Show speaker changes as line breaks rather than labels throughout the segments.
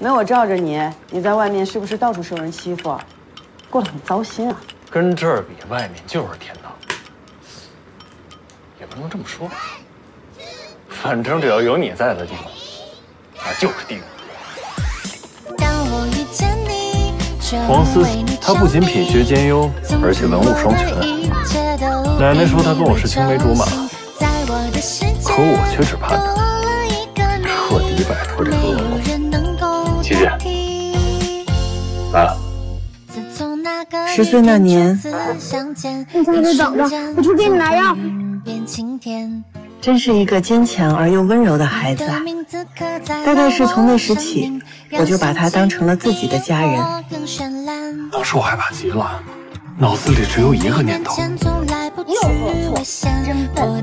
没我罩着你，你在外面是不是到处受人欺负，过得很糟心啊？
跟这儿比，外面就是天堂。也不能这么说，反正只要有你在的地方，那就是地狱。黄思，他不仅品学兼优，而且文武双全。奶奶说他跟我是青梅竹马，可我却只盼着彻底摆脱这个
十岁那年，
你在这等着，我去给你拿药。
真是一个坚强而又温柔的孩子啊！大概是从那时起，我就把他当成了自己的家人。
当时我害怕极了，脑子里只有一个念头：
又做错，真笨。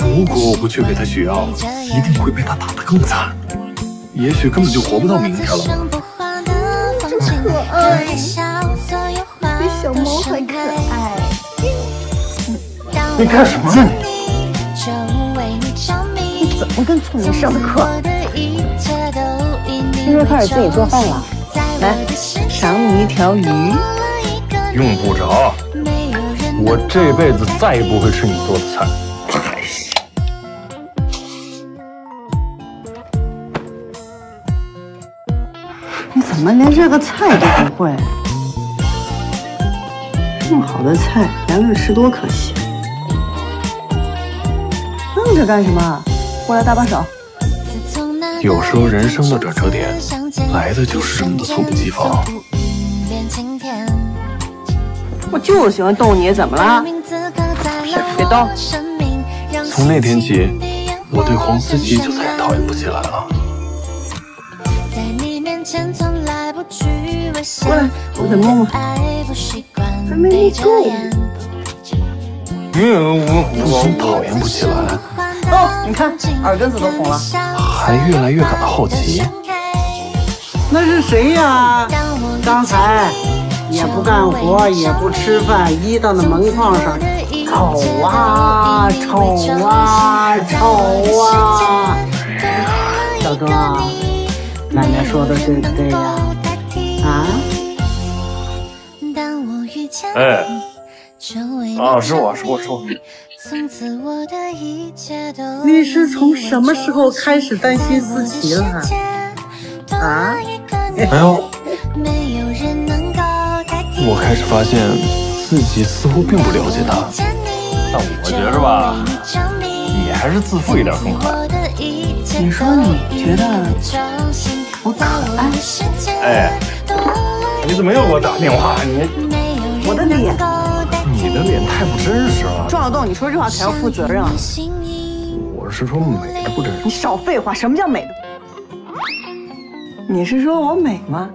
如果我不去给他取药，一定会被他打得更惨，也许根本就活不到明天了。
比小猫还可爱。
你干什么呢你？
你怎么跟聪明上的课？
现在开始自己做饭了，来，赏你一条鱼。
用不着，我这辈子再也不会吃你做的菜。
怎么连热个菜都不会？这么好的菜，来不及吃多可惜。愣着干什么？过来搭把手。
有时候人生的转折点，来的就是这么的猝不及防。
我就喜欢逗你，怎么了？别动。
从那天起，我对黄思琪就再也讨厌不起来了。
过来，我再摸摸。还没你够。
不仅讨厌不起来，
哦，你看耳根子都红了，
还越来越感到好奇。
那是谁呀？刚才也不干活，也不吃饭，依到那门框上，瞅啊瞅啊瞅啊！小钟，奶奶说的对不对呀？啊？
哎，啊，是我是我是我。
你是从什么时候开始担心思琪了？啊？
哎呦，我开始发现自己似乎并不了解他，但我觉着吧，你还是自负一点更好。
你说你觉得我可爱？
哎，你怎么又给我打电话？你
我的脸，
你的脸太不真实了。
撞得动，你说这话可要负责任啊！
我是说美的不真实。
你少废话，什么叫美的？你是说我美吗？